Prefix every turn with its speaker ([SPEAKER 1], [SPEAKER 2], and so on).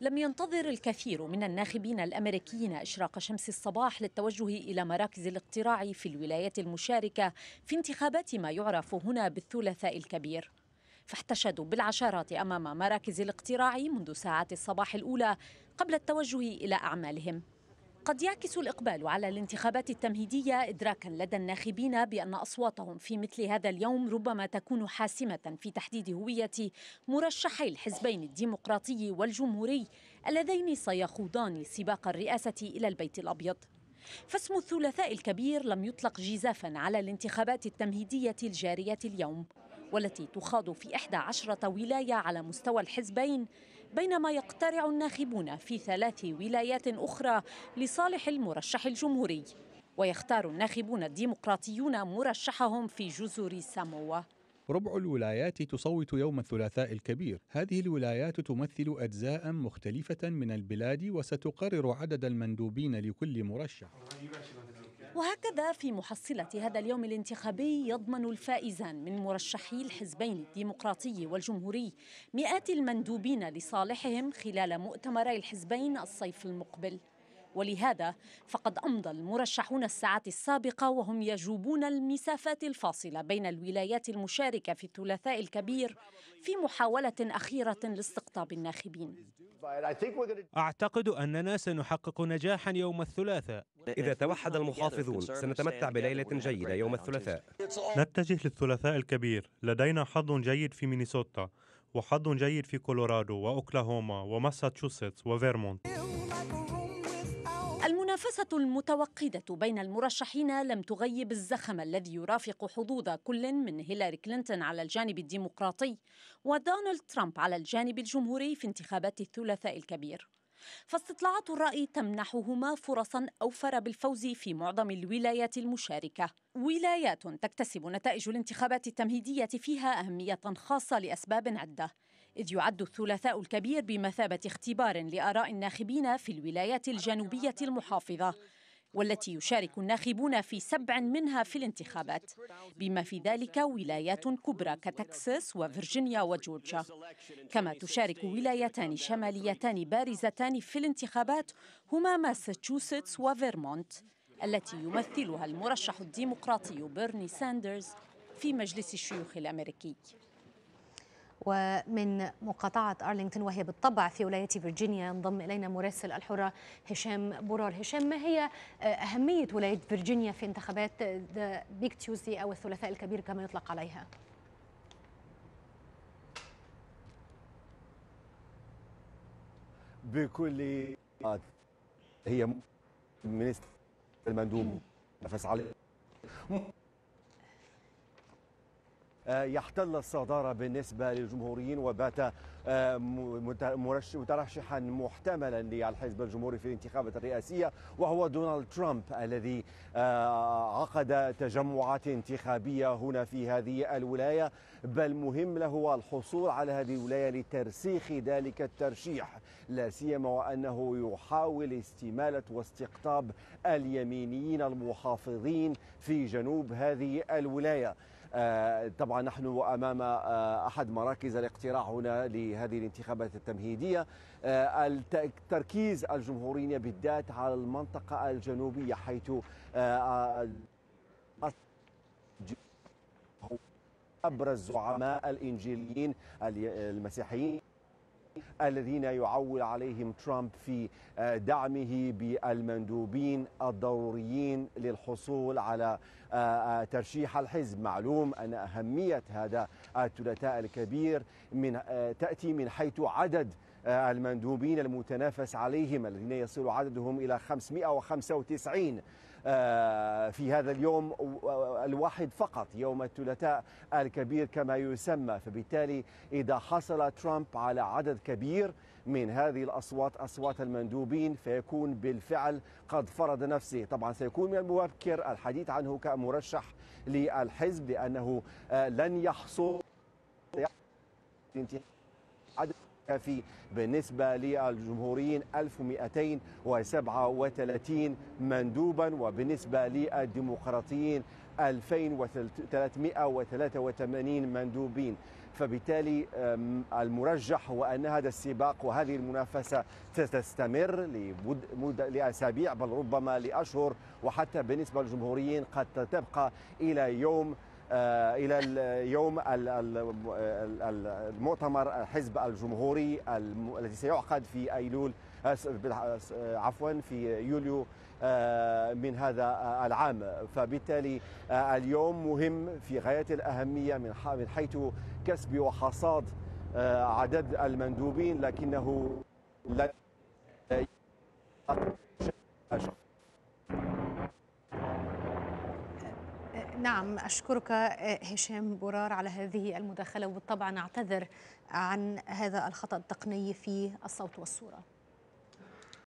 [SPEAKER 1] لم ينتظر الكثير من الناخبين الأمريكيين إشراق شمس الصباح للتوجه إلى مراكز الاقتراع في الولايات المشاركة في انتخابات ما يعرف هنا بالثلاثاء الكبير. فاحتشدوا بالعشرات أمام مراكز الاقتراع منذ ساعات الصباح الأولى قبل التوجه إلى أعمالهم. قد يعكس الإقبال على الانتخابات التمهيدية إدراكا لدى الناخبين بأن أصواتهم في مثل هذا اليوم ربما تكون حاسمة في تحديد هوية مرشحي الحزبين الديمقراطي والجمهوري اللذين سيخوضان سباق الرئاسة إلى البيت الأبيض. فاسم الثلاثاء الكبير لم يطلق جزافا على الانتخابات التمهيدية الجارية اليوم. والتي تخاض في إحدى عشرة ولاية على مستوى الحزبين بينما يقترع الناخبون في ثلاث ولايات أخرى لصالح المرشح الجمهوري. ويختار الناخبون الديمقراطيون مرشحهم في جزر ساموا
[SPEAKER 2] ربع الولايات تصوت يوم الثلاثاء الكبير. هذه الولايات تمثل أجزاء مختلفة من البلاد وستقرر عدد المندوبين لكل مرشح.
[SPEAKER 1] وهكذا في محصلة هذا اليوم الانتخابي يضمن الفائزان من مرشحي الحزبين الديمقراطي والجمهوري مئات المندوبين لصالحهم خلال مؤتمري الحزبين الصيف المقبل. ولهذا فقد أمضى المرشحون الساعات السابقة وهم يجوبون المسافات الفاصلة بين الولايات المشاركة في الثلاثاء الكبير في محاولة أخيرة لاستقطاب الناخبين.
[SPEAKER 3] أعتقد أننا سنحقق نجاحا يوم الثلاثاء.
[SPEAKER 4] إذا توحد المحافظون سنتمتع بليلة جيدة يوم الثلاثاء.
[SPEAKER 5] نتجه للثلاثاء الكبير. لدينا حظ جيد في مينيسوتا وحظ جيد في كولورادو وأوكلاهوما وماساتشوستس وفيرمونت.
[SPEAKER 1] المنافسة المتوقدة بين المرشحين لم تغيب الزخم الذي يرافق حظوظ كل من هيلاري كلينتون على الجانب الديمقراطي ودونالد ترامب على الجانب الجمهوري في انتخابات الثلاثاء الكبير. فاستطلاعات الرأي تمنحهما فرصا أوفر بالفوز في معظم الولايات المشاركة. ولايات تكتسب نتائج الانتخابات التمهيدية فيها أهمية خاصة لأسباب عدة. إذ يعد الثلاثاء الكبير بمثابة اختبار لآراء الناخبين في الولايات الجنوبية المحافظة والتي يشارك الناخبون في سبع منها في الانتخابات بما في ذلك ولايات كبرى كتكساس وفرجينيا وجورجيا. كما تشارك ولايتان شماليتان بارزتان في الانتخابات هما ماساتشوستس وفيرمونت التي يمثلها المرشح الديمقراطي بيرني ساندرز في مجلس الشيوخ الأمريكي.
[SPEAKER 6] ومن مقاطعة أرلينغتون وهي بالطبع في ولاية فيرجينيا ينضم إلينا مراسل الحرة هشام برار هشام ما هي أهمية ولاية فيرجينيا في انتخابات بيك تيوزدي أو الثلاثاء الكبير كما يطلق عليها؟
[SPEAKER 7] بكل هي من المندوب نفس عليه يحتل الصدارة بالنسبة للجمهوريين وبات مترشحا محتملا للحزب الجمهوري في الانتخابات الرئاسية وهو دونالد ترامب الذي عقد تجمعات انتخابية هنا في هذه الولاية. بل مهم له الحصول على هذه الولاية لترسيخ ذلك الترشيح لا سيما وأنه يحاول استمالة واستقطاب اليمينيين المحافظين في جنوب هذه الولاية. طبعا نحن امام أحد مراكز الاقتراع هنا لهذه الانتخابات التمهيدية. التركيز الجمهوريين بالذات على المنطقة الجنوبية حيث أبرز زعماء الإنجيليين المسيحيين. الذين يعول عليهم ترامب في دعمه بالمندوبين الضروريين للحصول على ترشيح الحزب. معلوم أن أهمية هذا الثلاثاء الكبير من تأتي من حيث عدد المندوبين المتنافس عليهم الذين يصل عددهم إلى 595 في هذا اليوم الواحد فقط يوم الثلاثاء الكبير كما يسمى. فبالتالي إذا حصل ترامب على عدد كبير من هذه الأصوات أصوات المندوبين فيكون بالفعل قد فرض نفسه. طبعا سيكون من المبكر الحديث عنه كمرشح للحزب لأنه لن يحصل عدد كافي بالنسبة للجمهوريين 1237 مندوبا وبالنسبة للديمقراطيين 2383 مندوبين. فبالتالي المرجح هو أن هذا السباق وهذه المنافسة ستستمر لمدة لأسابيع بل ربما لأشهر وحتى بالنسبة للجمهوريين قد تبقى إلى يوم آه، إلى اليوم المؤتمر الحزب الجمهوري الذي سيعقد في أيلول آه، عفوا في يوليو آه، من هذا العام. فبالتالي اليوم مهم في غاية الأهمية من حيث كسب وحصاد عدد المندوبين لكنه لا
[SPEAKER 6] نعم أشكرك هشام برار على هذه المداخلة وبالطبع نعتذر عن هذا الخطأ التقني في الصوت والصورة.